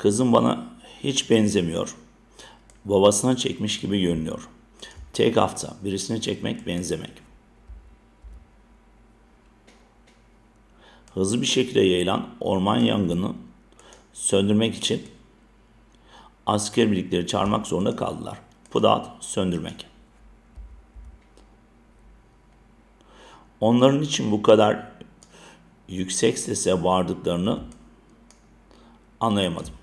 Kızım bana hiç benzemiyor. Babasına çekmiş gibi görünüyor. Tek hafta birisini çekmek benzemek. Hızlı bir şekilde yayılan orman yangını söndürmek için asker birlikleri çağırmak zorunda kaldılar. Pudat söndürmek. Onların için bu kadar yüksek sese bağırdıklarını anlayamadım.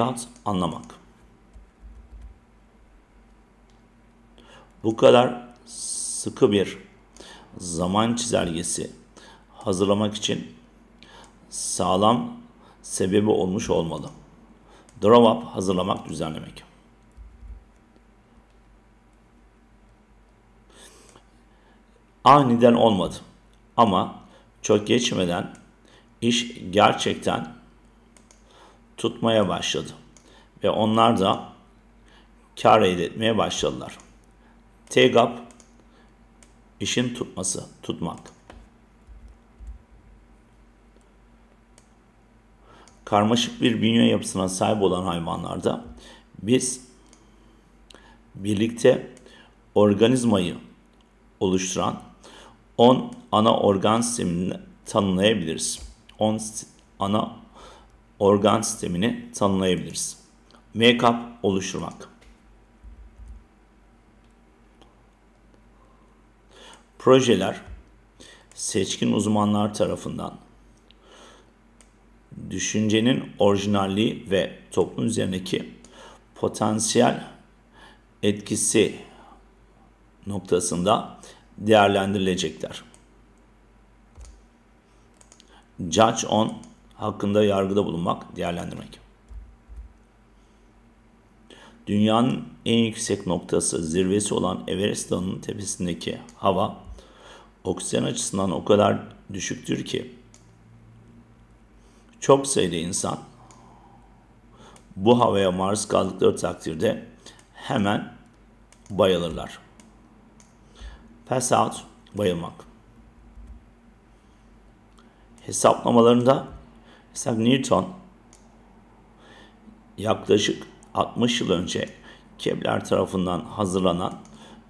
Out anlamak. Bu kadar sıkı bir zaman çizelgesi hazırlamak için sağlam sebebi olmuş olmalı. Draw up hazırlamak, düzenlemek. Aniden olmadı ama çok geçmeden iş gerçekten tutmaya başladı ve onlar da kar elde etmeye başladılar. Up işin tutması, tutmak. Karmaşık bir bünye yapısına sahip olan hayvanlarda biz birlikte organizmayı oluşturan 10 ana organ sistemini tanımlayabiliriz. 10 ana organ sistemini tanımlayabiliriz. Make-up oluşturmak. Projeler seçkin uzmanlar tarafından düşüncenin orijinalliği ve toplum üzerindeki potansiyel etkisi noktasında değerlendirilecekler. Judge on hakkında yargıda bulunmak, değerlendirmek. Dünyanın en yüksek noktası zirvesi olan Everest Dağı'nın tepesindeki hava oksijen açısından o kadar düşüktür ki çok sayıda insan bu havaya maruz kaldıkları takdirde hemen bayılırlar. Pass out, bayılmak. Hesaplamalarında mesela Newton yaklaşık 60 yıl önce Kepler tarafından hazırlanan,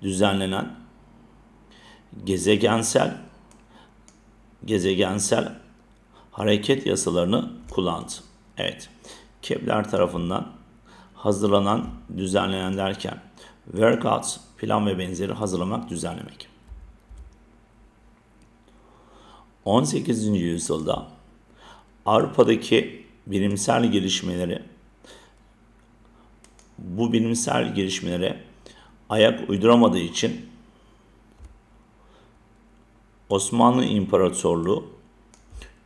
düzenlenen gezegensel gezegensel hareket yasalarını kullandı. Evet, Kepler tarafından hazırlanan, düzenlenen derken workout, plan ve benzeri hazırlamak, düzenlemek. 18. yüzyılda Avrupa'daki bilimsel gelişmeleri bu bilimsel gelişmelere ayak uyduramadığı için Osmanlı İmparatorluğu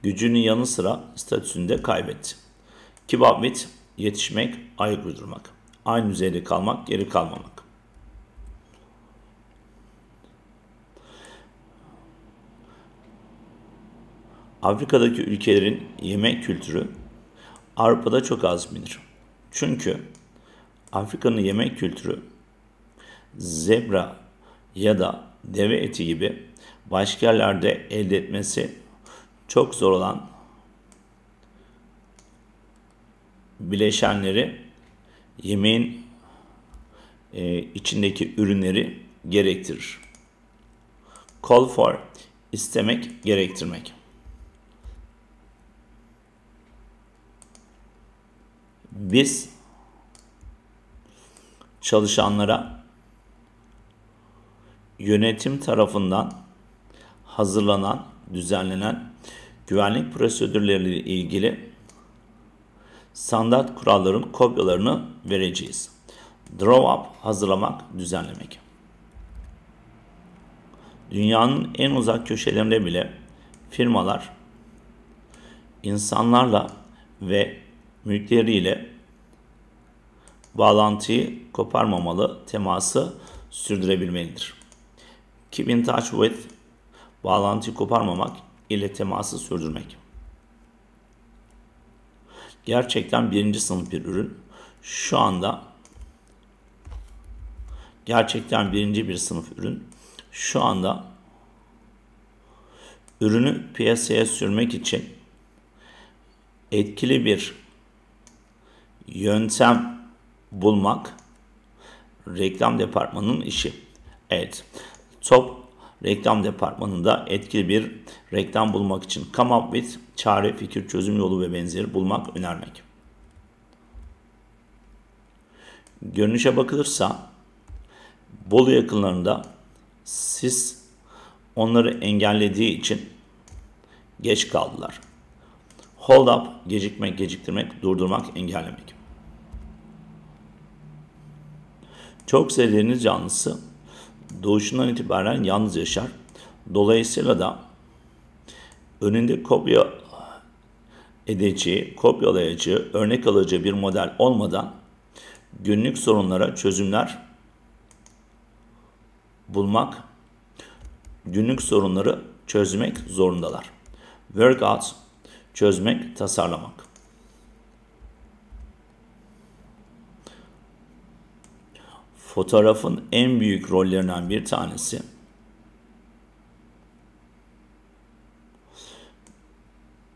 gücünün yanı sıra statüsünü de kaybetti. Kibabit yetişmek, ayak uydurmak. Aynı düzeyde kalmak, geri kalmamak. Afrika'daki ülkelerin yemek kültürü Avrupa'da çok az bilinir. Çünkü Afrika'nın yemek kültürü zebra ya da deve eti gibi başka yerlerde elde etmesi çok zor olan bileşenleri yemeğin e, içindeki ürünleri gerektirir. Call for istemek, gerektirmek. Biz çalışanlara yönetim tarafından hazırlanan, düzenlenen güvenlik prosedürleriyle ilgili standart kuralların kopyalarını vereceğiz. Draw up hazırlamak, düzenlemek. Dünyanın en uzak köşelerinde bile firmalar insanlarla ve mülkleriyle bağlantıyı koparmamalı, teması sürdürebilmelidir. Keep in touch with, bağlantıyı koparmamak ile teması sürdürmek. Gerçekten birinci sınıf bir ürün. Şu anda gerçekten birinci bir sınıf ürün. Şu anda ürünü piyasaya sürmek için etkili bir yöntem bulmak reklam departmanının işi. Evet. Top reklam departmanında etkili bir reklam bulmak için come up with çare, fikir, çözüm yolu ve benzeri bulmak, önermek. Görünüşe bakılırsa Bolu yakınlarında sis onları engellediği için geç kaldılar. Hold up, gecikmek, geciktirmek, durdurmak, engellemek. Çok sevdiğiniz canlısı doğuşundan itibaren yalnız yaşar. Dolayısıyla da önünde kopya edeceği, kopyalayacağı, örnek alacağı bir model olmadan günlük sorunlara çözümler bulmak, günlük sorunları çözmek zorundalar. Workout, çözmek, tasarlamak. Fotoğrafın en büyük rollerinden bir tanesi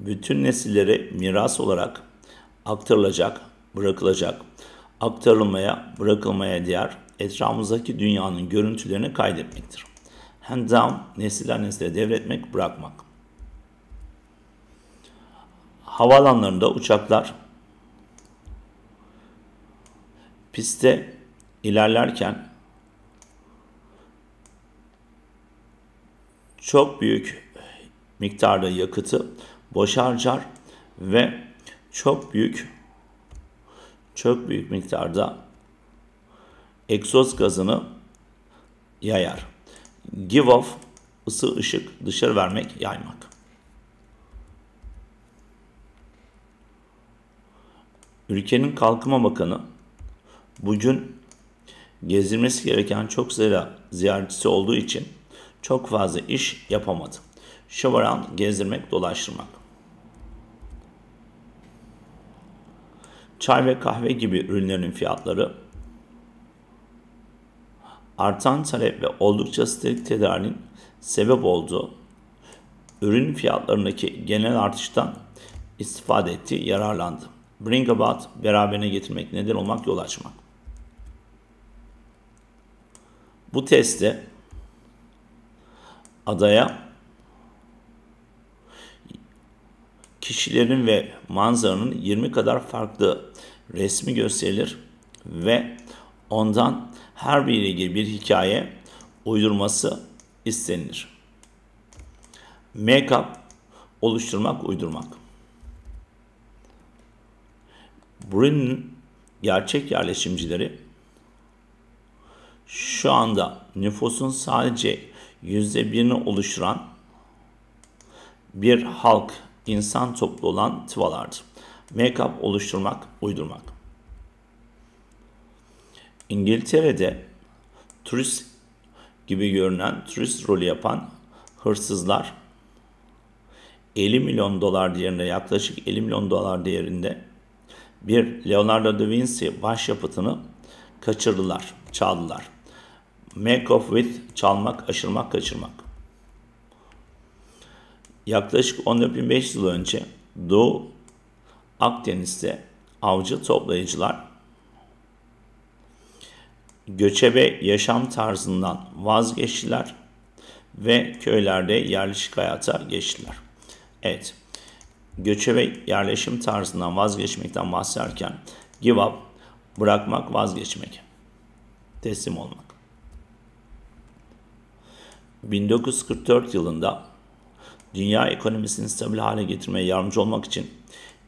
bütün nesillere miras olarak aktarılacak, bırakılacak, aktarılmaya, bırakılmaya değer etrafımızdaki dünyanın görüntülerini kaydetmektir. Hand down, nesilden nesile devretmek, bırakmak. Havaalanlarında uçaklar piste ilerlerken çok büyük miktarda yakıtı boş harcar ve çok büyük çok büyük miktarda egzoz gazını yayar. Give off ısı ışık dışarı vermek yaymak. Ülkenin Kalkınma Bakanı bugün gezilmesi gereken çok sayıda ziyaretçisi olduğu için çok fazla iş yapamadı. Şovaran gezdirmek, dolaştırmak. Çay ve kahve gibi ürünlerin fiyatları artan talep ve oldukça steril tedarinin sebep olduğu ürün fiyatlarındaki genel artıştan istifade etti, yararlandı. Bring about, beraberine getirmek, neden olmak, yol açmak. Bu testte adaya kişilerin ve manzaranın 20 kadar farklı resmi gösterilir ve ondan her biriyle ilgili bir hikaye uydurması istenilir. Make-up oluşturmak, uydurmak. Brün'ün gerçek yerleşimcileri şu anda nüfusun sadece yüzde birini oluşturan bir halk, insan toplu olan tıvalardır. Make-up oluşturmak, uydurmak. İngiltere'de turist gibi görünen turist rolü yapan hırsızlar 50 milyon dolar değerinde yaklaşık 50 milyon dolar değerinde bir Leonardo da Vinci başyapıtını kaçırdılar, çaldılar. Make off with çalmak, aşırmak, kaçırmak. Yaklaşık 14.500 yıl önce Doğu Akdeniz'de avcı toplayıcılar göçebe yaşam tarzından vazgeçtiler ve köylerde yerleşik hayata geçtiler. Evet, göçebe yerleşim tarzından vazgeçmekten bahsederken give up, bırakmak, vazgeçmek, teslim olmak. 1944 yılında dünya ekonomisini stabil hale getirmeye yardımcı olmak için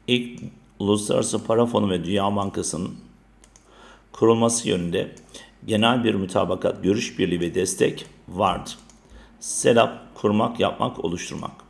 ilk Uluslararası Para Fonu ve Dünya Bankası'nın kurulması yönünde genel bir mütabakat, görüş birliği ve destek vardı. SELAP kurmak, yapmak, oluşturmak.